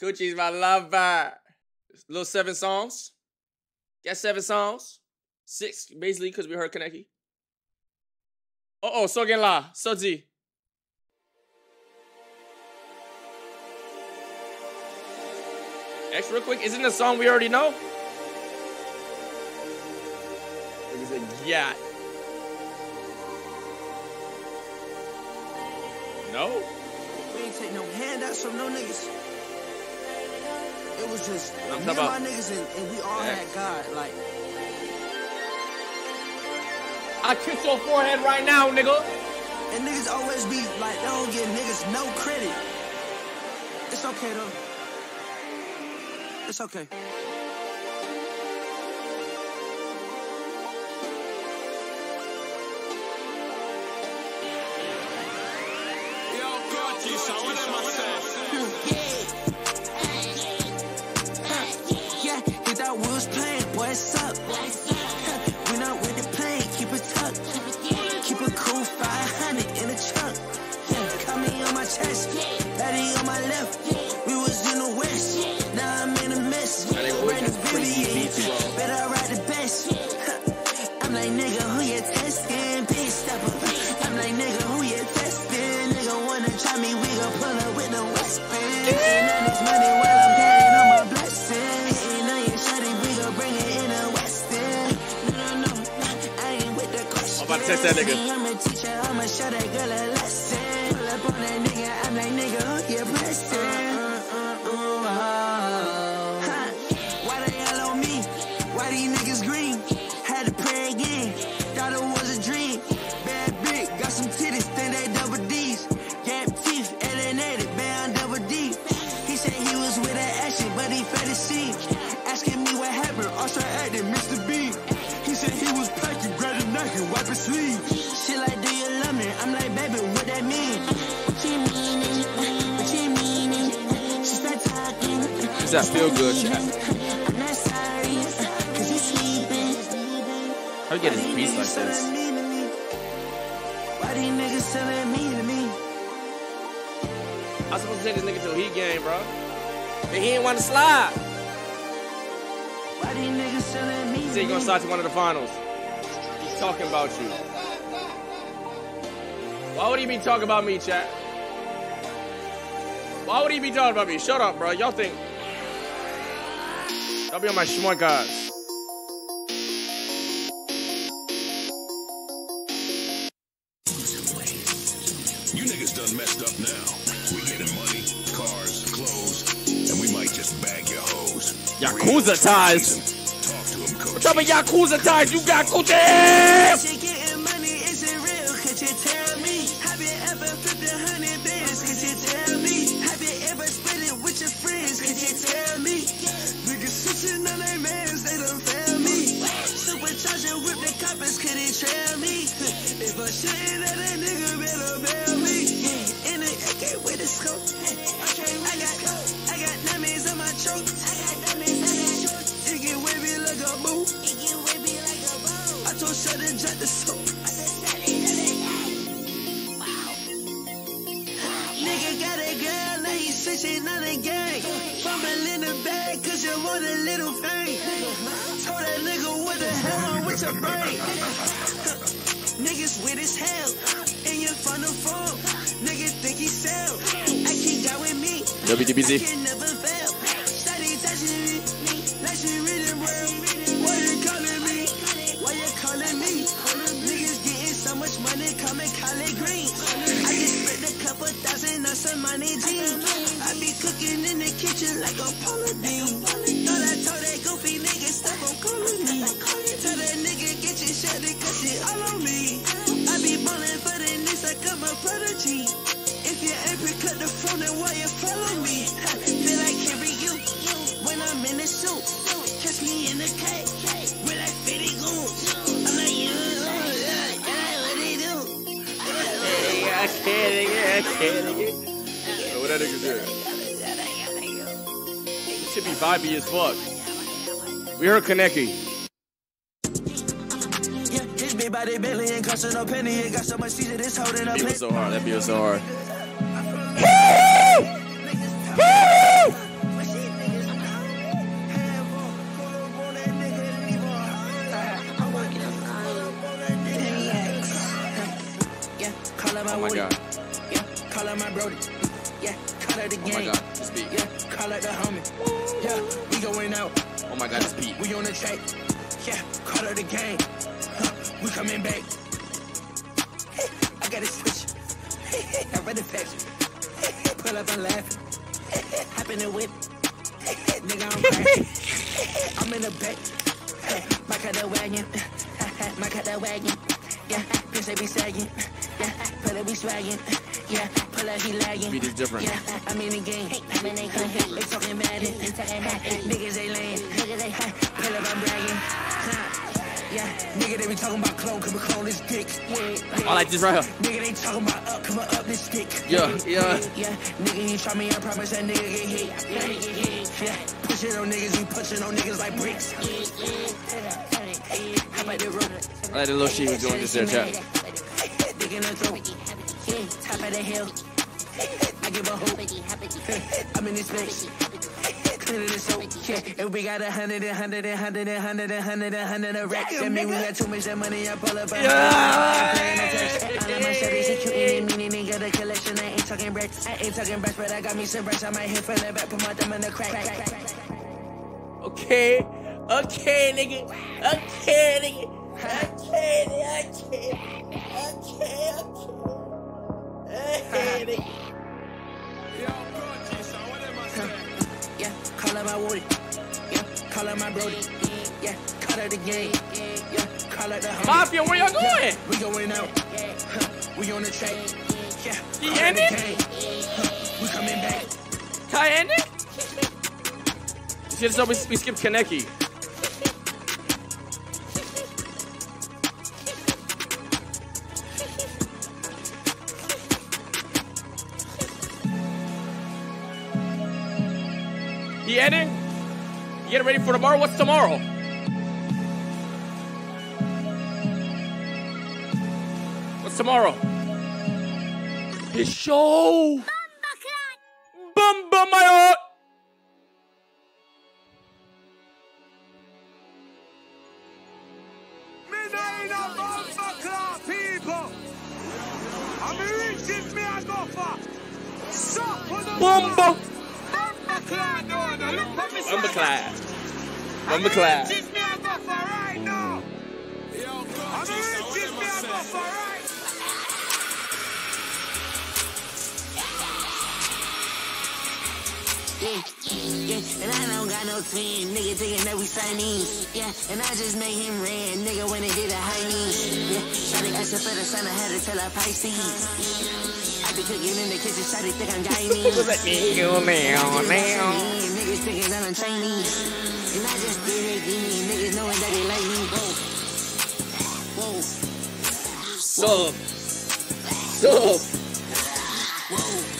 Coochie's my lover. Little seven songs. Got seven songs. Six, basically, because we heard Kaneki. Uh oh, so Sogen La, Soji. X real quick, isn't the song we already know? Nigga said, yeah. No? We ain't take no handouts from no niggas. It was just I'm me and my niggas and, and we all X. had God. Like, I kiss your forehead right now, nigga. and niggas always be like, they don't give niggas no credit. It's okay though. It's okay. Try me, we gon' pull up with the West Bend. Ain't on this money while I'm counting on my blessings. On your shawty, we gon' bring it in a West End. No, no, no, I ain't with the question. I'm about to text that nigga. I'm a teacher, I'ma show that girl a that feel good, chat? I'm not sorry, cause he's sleeping. How you get his beats like this? Why these niggas telling me to me? I was supposed to take this nigga to a heat game, bro. And he ain't want to slide. Why these niggas telling me He to said he gonna slide to one of the finals. He's talking about you. Why would he be talking about me, chat? Why would he be talking about me? Shut up, bro. Y'all think. Y'all be on my schmoy guys. You niggas done messed up now. We getting money, cars, clothes, and we might just bag your hoes. Yakuza ties. Talk to him, coach. What's up with Yakuza ties? You got coochie! Whip the coppers, could it trail me? If I at a nigga, better bail me. In the AK with a scope. I got, I got diamonds on my choke. I got diamonds on my choke. It get wavy like a boo. It get wavy like a boo. I told Shut to drop the soap. Nigga got a girl, now he switching on the gang. Fumble in the bag, cause you want a little thing. Hell with your brain. Niggas with his hell, in your final form. Nigga think he sell. I keep got with me. WDBZ. vibey as fuck. We heard Kaneki. It was so hard. That beat was so hard. Oh my god. Yeah, call out my brody. Oh yeah, call out the game. Oh my god, this beat. Yeah call out the homie. Yeah, we going out. Oh my god, this beat. We on the track. Yeah, call out the game. Huh, we coming back. Hey, I got a switch. I run the fetch. Pull up and laugh. Hop in the whip. Nigga, I'm. I'm in the back. My car the wagon. My car the wagon. Yeah, bitch, they be sagging. Yeah, pull up, be swagging. Yeah, pull up, he lagging. Beat is different. Yeah, I'm in the game. I'm in the game. They talking mad. They talking mad. Niggas, they lame. Niggas, they pull up, I'm bragging. Huh. Yeah, nigga, they be talking about clone, come clone this dick. Yeah, I like this right here. Nigga, they talking about up, come up this dick. Yeah, yeah. Yeah, nigga, you try me, I promise that nigga get hit. Yeah, get hit. Yeah, push it on niggas, we pushing on niggas like bricks. How about the rope? I like the little shit he was doing just there, chat. Dick in the throat. Yeah, top of the hill. I give a hope. I'm in this bitch. Cleaner than soap. Yeah, if we got a hundred and hundred and hundred and hundred and hundred and hundred of racks, that mean we got too much that money. I pull up a Yeah. All of my shorties, he cute and meaning they got a collection. I ain't talking bricks. I ain't talking bricks, but I got me some bricks. I might hit from the back, put my thumb in the crack. Okay, okay, nigga. Okay, nigga. Okay. Okay, okay, okay. Okay. Yeah, call up my Woody. Yeah, call up my Brody. Yeah, call out the game. Yeah, call out the homie. Mafia, where y'all going? We going out. Huh, we on the track. Yeah, You call the ended? Huh, we coming back. Kai ended? You should have we, we skipped Kaneki. You getting ready for tomorrow? What's tomorrow? What's tomorrow? His show! Bumba my heart! Me know in a bumper class people. I'm riches me I go for. Suck for the Bumba! bumper class no no look for me Bumba side. class. I'm Bumba class. riches me I go for right now. I'm riches me I go for right. Yeah, I don't got no twin. Nigga thinking that we Chinese. Yeah, and I just made him ran. Nigga when they did a high knee. Yeah, Shotty asking for the. I had to tell her Pisces. I be cooking in the kitchen. Shotty think I'm Guyanese. Let me go now, now. Niggas thinking that I'm Chinese. And I just did it, give niggas knowing that they like me. Whoa. Whoa. Whoa. Whoa.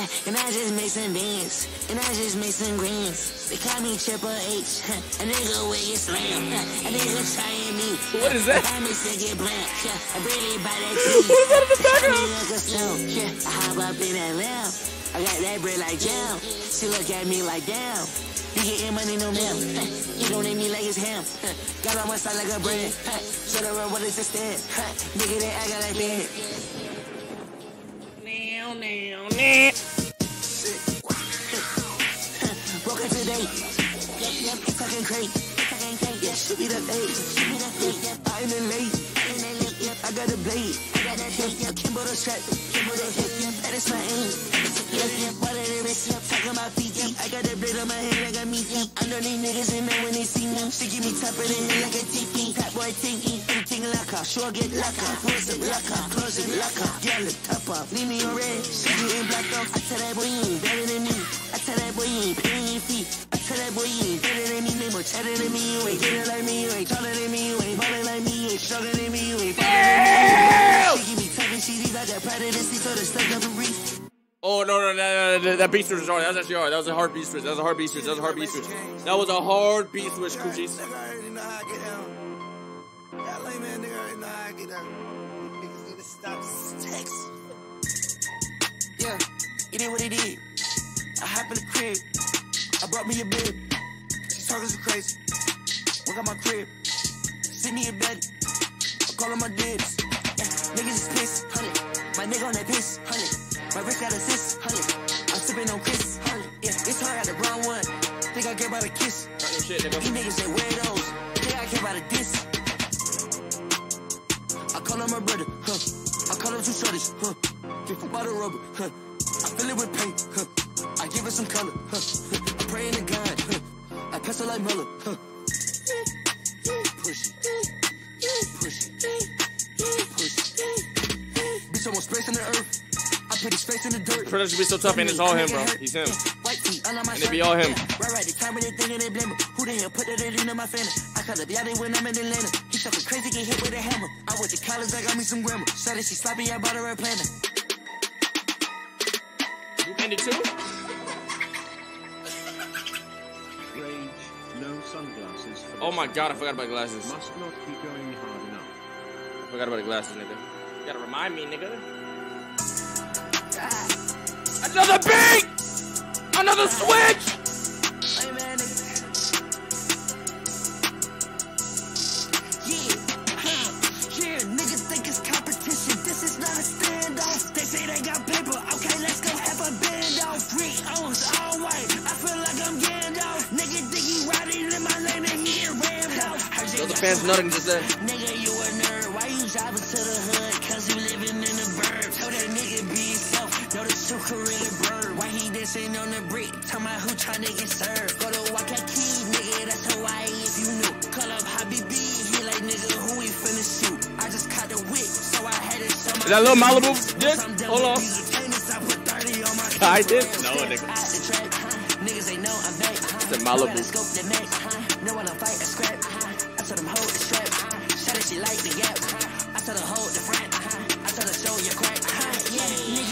Yeah, and I just made some beans. And I just made some greens. They call me Triple H. A nigga with your slam. A nigga trying me. What is that? I miss to get blunt. I really buy that cheese. What is that in the background? I like a snow. Yeah. I hop up in that lamb. I got that bread like jam. She look at me like damn. You getting money, no ma'am. You don't need me like it's ham. Got on my side like a bread. Shut around, what is? Huh. Nigga, they act like that. Now, now, now. Broke it today. Yep, yep, talking crate. Yeah, should be the the I got a blade. Kimbo the strap. Kimbo the that is my aim. Yep, yep, what are the wrist? Talking about. Yep, I got the blade on my head. I got me. Yep, I know these niggas in there when they see me. She give me top of the head like a TP. Top boy tinky. Everything lock up. Sure get lock up. Close it, lock up. Close it, lock up. Girl, it top up. Leave me on red. She getting blacked off. I tell that boy you Oh no no no no, no, that beat switch was hard. That was actually hard. That was a hard beat switch. That was a hard beat switch. That was a hard beat switch. That was a hard beat switch, Cochise. Yeah, it is what it is. I hop in the crib. I brought me a bed. She's talking so crazy. Walk out my crib. Send me a bed. I call him my dibs. Yeah, niggas is pissed, honey. My nigga on that piss, honey. My wrist got assist, honey. I'm sipping on Chris, honey. Yeah, it's hard, got the brown one. Think I care about a kiss. Your shit, You niggas say weirdos. Think I care about a diss. I call him my brother, huh? I call him two shorties, huh? Give a bottle rubber, huh? I fill it with paint, huh? I give it some color, huh? I pray in to God, huh? I pass it like Miller, huh? Push it. Push it. Push it. Bitch, almost space in the earth. I put his face in the dirt. Production be so tough, and it's all him, bro. He's him. White tee, all on my And it be all him. Right, right, the time when they think they blame Who the hell put that in my family? I call up Yachty when I'm in Atlanta. He talking crazy, get hit with a hammer. I went to college, I got me some grammar. Said that she sloppy, I bought her a planner. You ended too? Sunglasses Oh my god, I forgot about glasses. Must not be going hard enough. Forgot about the glasses, nigga. You gotta remind me, nigga. Another beat! Another switch! Hey, man, nigga. Yeah, huh. Yeah, Is that little Malibu dick? Once I'm done Hold on. I put 30 on my I did? No, nigga. I had the track, huh? Niggas they know I'm back. huh? It's a Malibu. Scope the neck, huh? Know when I fight a scrap. I told them hold the strap, huh? Shot she like the gap. I told her hold the front. I told her show your crack. Yeah, nigga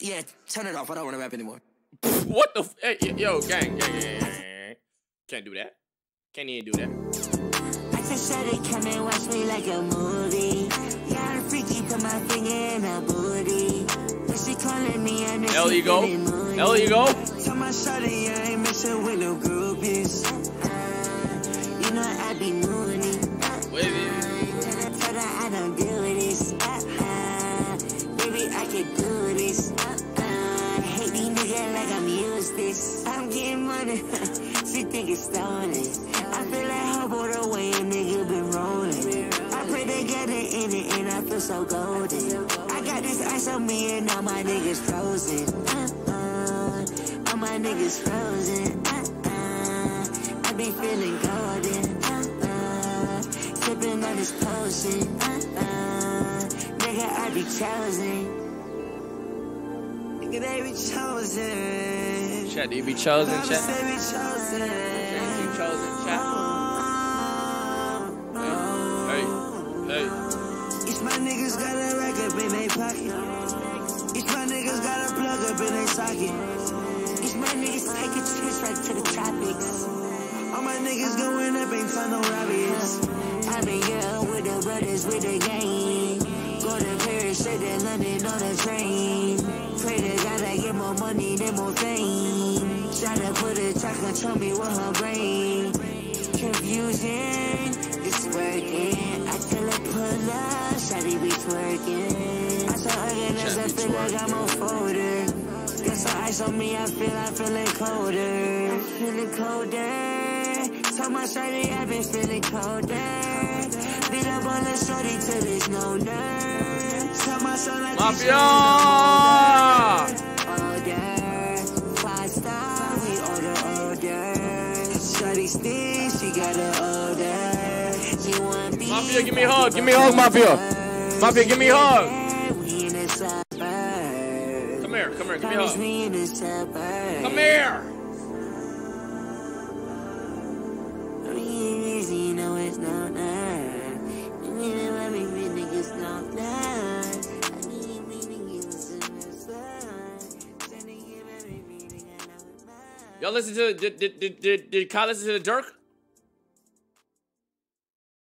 Yeah, turn it off. I don't wanna rap anymore. What the? Hey, yo, gang, gang, gang, gang. Can't do that. Can't even do that. I just said it, come and watch me like a movie. Yeah, I'm freaky, put my finger in booty. She calling me, I L you go. L you go. Tell my shawty I ain't messing with no groupies. You know I be moody. Baby, do this. Uh, uh, hate these niggas like I'm useless. I'm getting money. she think it's stolen. I feel like hobo the way a nigga been rolling. I pray they get it in it and I feel so golden. I got this ice on me and all my niggas frozen. Uh, uh, all my niggas frozen. Uh, uh, I be feeling golden. Uh, uh, sipping on this potion. Uh, uh, nigga, I be chosen. Nigga, they be chosen. Chat, do you be chosen, chat? say we chosen. You be chosen, chat? Hey, hey. Each my niggas got a up in they pocket. Each my niggas got a plug up in they socket. Each my niggas take a trip right to the tropics. All my niggas going up, ain't find no rabbits. I been yeah with the brothers with the gang. Go to Paris, straight to London on the train. Money than more fame. Try to put a track control me with her brain. Confusion, it's working. I tell her pull up, shawty be twerking. I so organized, I Shawty be feel like I'm a folder. Got some ice on me, I feel I'm feeling colder. I'm feeling colder. Told my shawty I've been feeling colder. Beat up on the shorty till there's no nerve. Tell my son I Mafia! Sting, she got. She want beef, Mafia, give me a hug, give me a hug, Mafia. Mafia, give me a hug. We in the suburbs. Come here, come here, give me a hug. we in the suburbs. Come here. You know it's no nerve. Y'all listen to did did did did, Kyle listen to the Dirk?